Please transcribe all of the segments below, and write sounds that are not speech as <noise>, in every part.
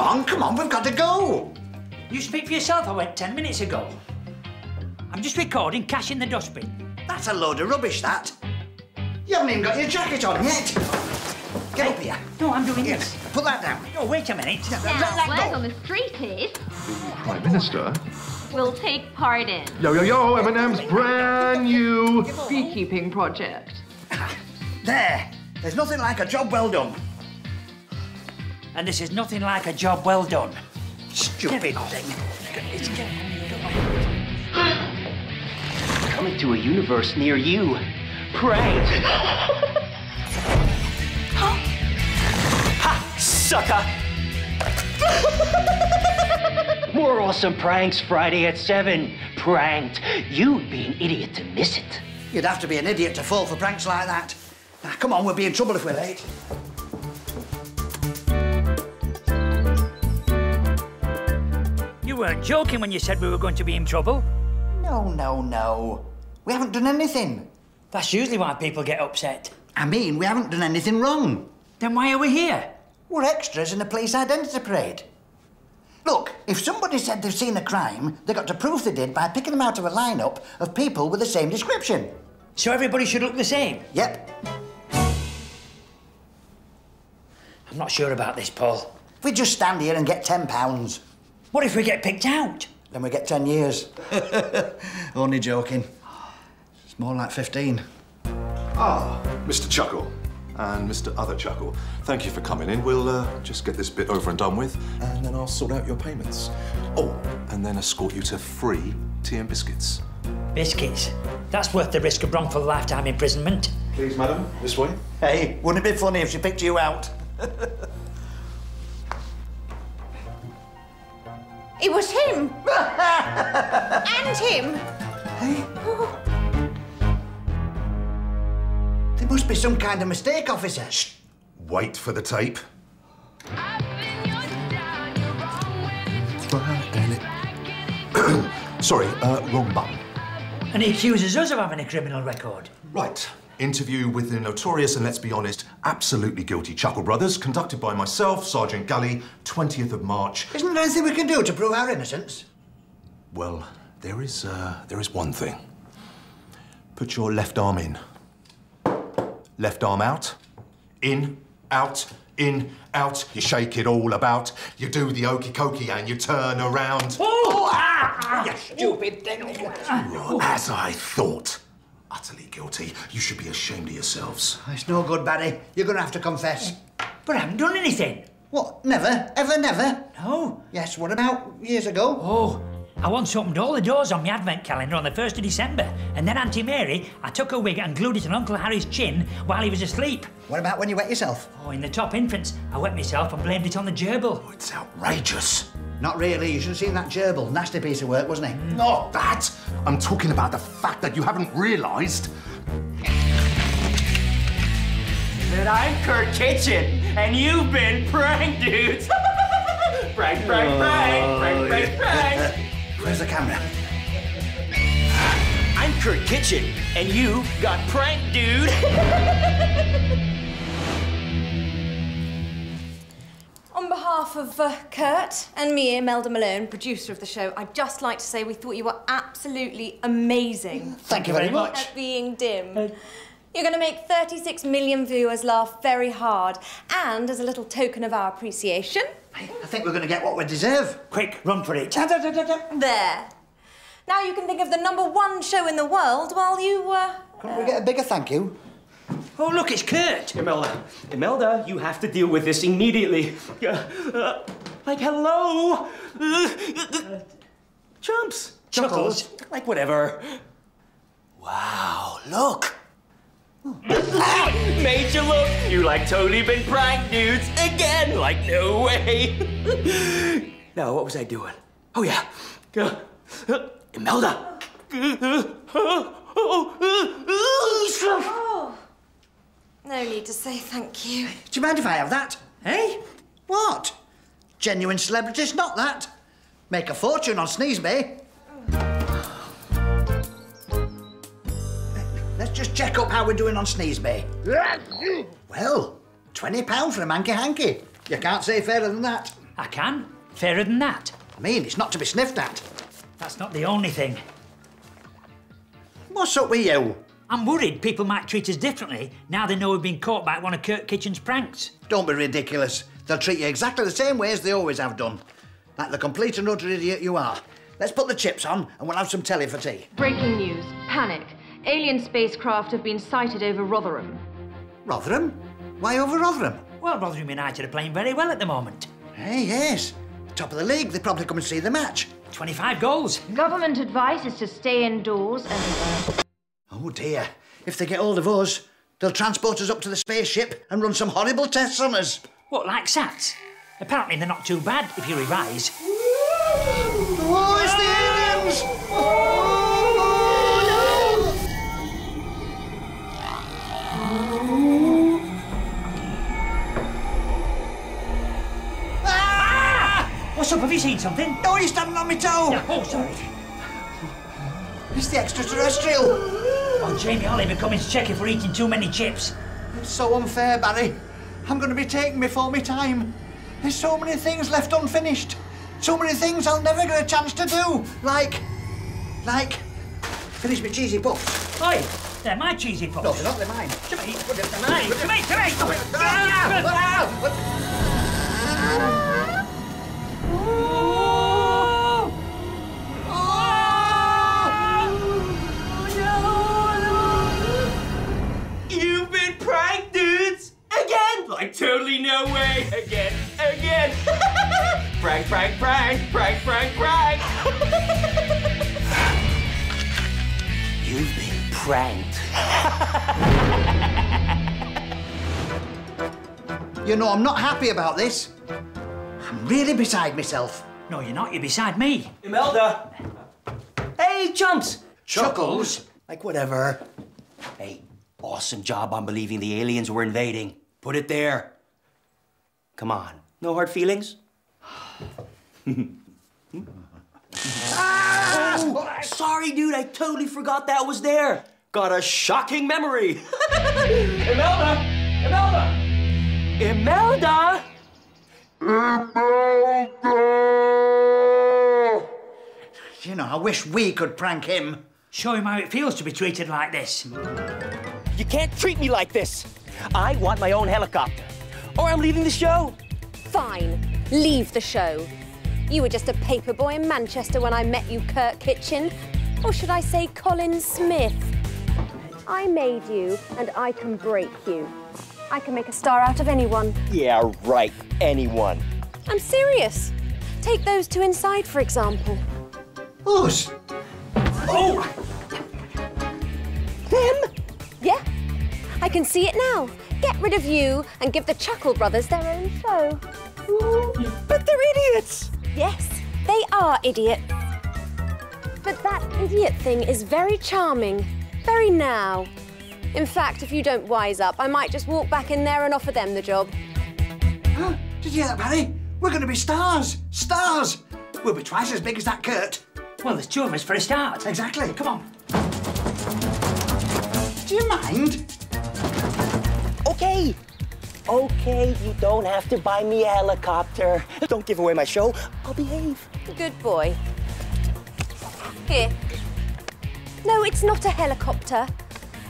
Come on, come on, we've got to go. You speak for yourself, I went ten minutes ago. I'm just recording Cash in the Dustbin. That's a load of rubbish, that. You haven't even got your jacket on yet. Get up here. No, I'm doing Yes, this. put that down. No, wait a minute. Let, Now, let word go. on the street is Prime Minister? we'll take part in Yo, yo, yo, M&M's brand new. beekeeping project. There. There's nothing like a job well done. And this is nothing like a job well done. Stupid thing. Coming to a universe near you. Prank. ha, sucker. More awesome pranks Friday at 7. Pranked. You'd be an idiot to miss it. You'd have to be an idiot to fall for pranks like that. Now, come on, we'll be in trouble if we're late. Weren't joking when you said we were going to be in trouble. No, no, no. We haven't done anything. That's usually why people get upset. I mean, we haven't done anything wrong. Then why are we here? We're extras in a police identity parade. Look, if somebody said they've seen a crime, they got to prove they did by picking them out of a lineup of people with the same description. So everybody should look the same. Yep. I'm not sure about this, Paul. If we just stand here and get ten pounds, What if we get picked out? then we get ten years. <laughs> Only joking. It's more like fifteen. Ah, Mr. Chuckle and Mr. Other Chuckle, thank you for coming in. We'll uh, just get this bit over and done with, and then I'll sort out your payments. Oh, and then escort you to free tea and biscuits. Biscuits. That's worth the risk of wrongful lifetime imprisonment. Please, madam, this way. Hey, wouldn't it be funny if she picked you out? <laughs> It was him. <laughs> and him. Hey? There must be some kind of mistake, officer. Shh. Wait for the tape. <coughs> Sorry, uh, wrong button. And he accuses us of having a criminal record. Right. Interview with the notorious and let's be honest, absolutely guilty Chuckle Brothers, conducted by myself, Sergeant Gully, 20th of March. Isn't there anything we can do to prove our innocence? Well, there is, uh, there is one thing. Put your left arm in. Left arm out. In, out, in, out. You shake it all about. You do the okey cokey and you turn around. Oh! Ah! You stupid thing. As I thought. Utterly guilty. You should be ashamed of yourselves. It's no good, Barry. You're going to have to confess. But I haven't done anything. What? Never? Ever? Never? No. Yes, what about years ago? Oh, I once opened all the doors on my advent calendar on the 1st of December, and then Auntie Mary, I took her wig and glued it on Uncle Harry's chin while he was asleep. What about when you wet yourself? Oh, in the top infants, I wet myself and blamed it on the gerbil. Oh, It's outrageous. Not really. You should have seen that gerbil. Nasty piece of work, wasn't he? Not that. I'm talking about the fact that you haven't realised. That I'm Kurt Kitchen, and you've been prank dudes. <laughs> prank, prank, prank, prank, oh, prank, prank. Where's the camera? I'm Kurt Kitchen, and you got pranked, dude. <laughs> behalf of uh, Kurt and me, Imelda Malone, producer of the show, I'd just like to say we thought you were absolutely amazing Thank you very much. at being dim. You're going to make 36 million viewers laugh very hard. And as a little token of our appreciation, I think we're going to get what we deserve. Quick, run for it. there. Now you can think of the number one show in the world while you, uh, Couldn't we get a bigger thank you? Oh, look, it's Kurt. Imelda, Imelda, you have to deal with this immediately. Uh, like, hello? Uh, Chumps. Chuckles. Like, whatever. Wow, look. <laughs> Made you look. You like totally been pranked, dudes. Again. Like, no way. <laughs> now, what was I doing? Oh, yeah. Uh, uh, Imelda. <laughs> No need to say thank you. Do you mind if I have that? Hey? What? Genuine celebrities, not that. Make a fortune on Sneezeby. Oh. Let's just check up how we're doing on Sneezeby. Well, £20 for a manky hanky. You can't say fairer than that. I can. Fairer than that. I mean, it's not to be sniffed at. That's not the only thing. What's up with you? I'm worried people might treat us differently now they know we've been caught by one of Kurt Kitchen's pranks. Don't be ridiculous. They'll treat you exactly the same way as they always have done. Like the complete and utter idiot you are. Let's put the chips on and we'll have some telly for tea. Breaking news. Panic. Alien spacecraft have been sighted over Rotherham. Rotherham? Why over Rotherham? Well, Rotherham United are playing very well at the moment. Hey, yes. Top of the league. They probably come and see the match. 25 goals. Government advice is to stay indoors and. Uh, Oh dear. If they get hold of us, they'll transport us up to the spaceship and run some horrible tests on us. What, like sats? Apparently they're not too bad if you revise. Oh, it's the aliens! Oh, ah! What's up? Have you seen something? no! Oh, you're standing on my toe! Yeah, oh, sorry. It's the extraterrestrial! Oh, Jamie Oliver coming to check if we're eating too many chips. It's so unfair, Barry. I'm going to be taken before my time. There's so many things left unfinished. So many things I'll never get a chance to do. Like, like, finish my cheesy puffs. Oi, they're my cheesy puffs. No, they're not, they're mine. Come here, come here, come here, pranked. You know, I'm not happy about this. I'm really beside myself. No, you're not. You're beside me. Imelda! Hey, chumps! Chuckles? Like, whatever. Hey, awesome job on believing the aliens were invading. Put it there. Come on. No hard feelings? oh, <laughs> sorry, dude. I totally forgot that was there. Got a shocking memory. <laughs> Imelda! Imelda! Imelda! Imelda! You know, I wish we could prank him. Show him how it feels to be treated like this. You can't treat me like this. I want my own helicopter. Or I'm leaving the show. Fine, leave the show. You were just a paper boy in Manchester when I met you, Kurt Kitchen. Or should I say Colin Smith? I made you, and I can break you. I can make a star out of anyone. Yeah, right. Anyone. I'm serious. Take those two inside, for example. Us? Oh! Them? Yeah, I can see it now. Get rid of you and give the Chuckle Brothers their own show. But they're idiots! Yes, they are idiots. But that idiot thing is very charming. Very now. In fact, if you don't wise up, I might just walk back in there and offer them the job. Huh? Did you hear that, Barry? We're going to be stars. Stars. We'll be twice as big as that Kurt. Well, there's two of us for a start. Exactly. Come on. Do you mind? Okay. Okay, you don't have to buy me a helicopter. Don't give away my show. I'll behave. Good boy. Here. No, it's not a helicopter,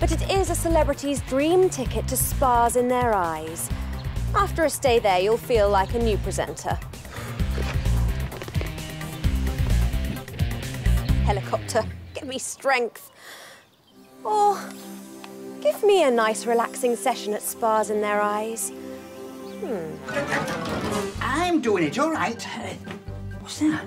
but it is a celebrity's dream ticket to spas in their eyes. After a stay there, you'll feel like a new presenter. Helicopter, give me strength. Or give me a nice relaxing session at spas in their eyes. Hmm. I'm doing it, all right. What's that?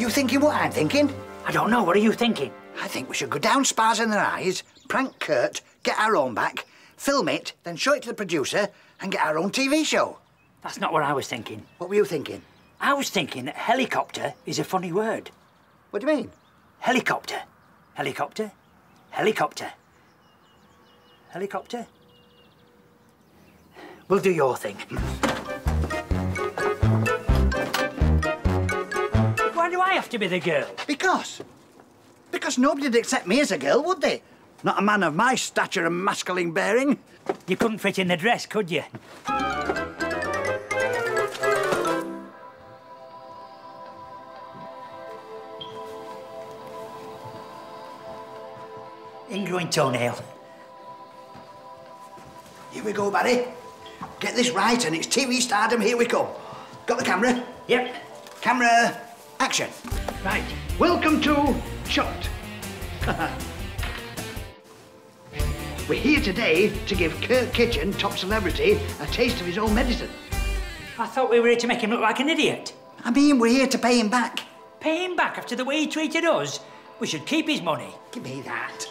You thinking what I'm thinking? I don't know. What are you thinking? I think we should go down spas in their eyes, prank Kurt, get our own back, film it, then show it to the producer and get our own TV show. That's not what I was thinking. What were you thinking? I was thinking that helicopter is a funny word. What do you mean? Helicopter. Helicopter. Helicopter. Helicopter. We'll do your thing. Have to be the girl? Because. Because nobody'd accept me as a girl, would they? Not a man of my stature and masculine bearing. You couldn't fit in the dress, could you? Ingrowing toenail. Here we go, Barry. Get this right and it's TV stardom, here we come. Got the camera? Yep. Camera, action. Right. Welcome to Shot. <laughs> We're here today to give Kurt Kitchen, top celebrity, a taste of his own medicine. I thought we were here to make him look like an idiot. I mean, we're here to pay him back. Pay him back after the way he treated us. We should keep his money. Give me that.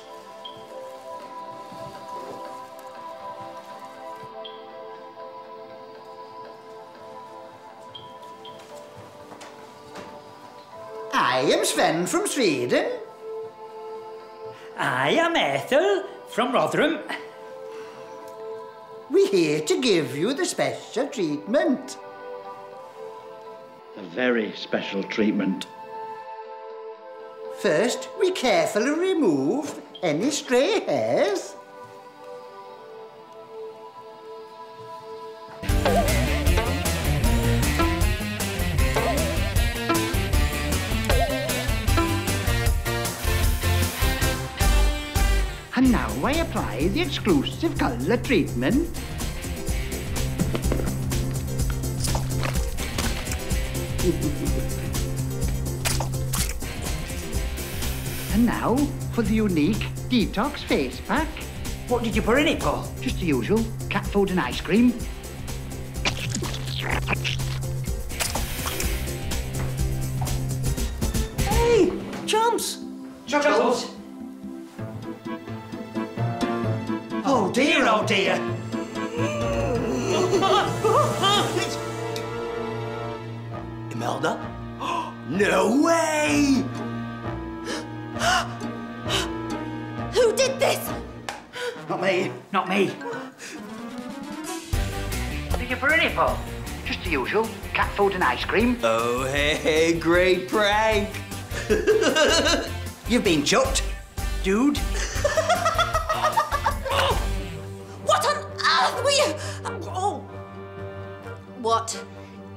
I am Sven from Sweden. I am er Ethel from Rotherham. We're here to give you the special treatment. A very special treatment. First, we carefully remove any stray hairs. Now I apply the exclusive colour treatment. <laughs> And now for the unique detox face pack. What did you put in it, Paul? Just the usual cat food and ice cream. Imelda? no way! Who did this? Not me. Not me. What did you put in it, Paul? Just the usual cat food and ice cream. Oh, hey, hey, great prank! You've been chucked, dude. What on earth were you? Oh. What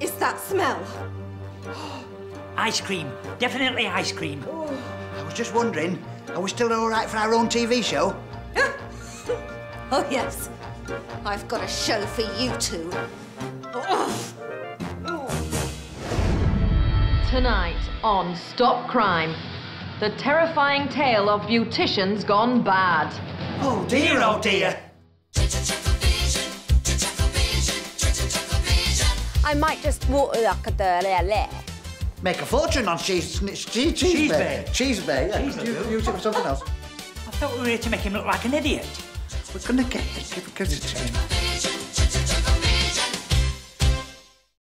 is that smell? <gasps> Ice cream. Definitely ice cream. I was just wondering, are we still all right for our own TV show? <laughs> Oh, yes. I've got a show for you two. <sighs> Tonight on Stop Crime, the terrifying tale of beauticians gone bad. Oh dear, oh dear. I might just walk like a there. Make a fortune on cheese, cheese, cheese, cheese bay. bay. Cheese bay, yeah. Cheese Use- bay. Use it for something else. I thought we were here to make him look like an idiot. We're gonna get this. Give it, give it to him.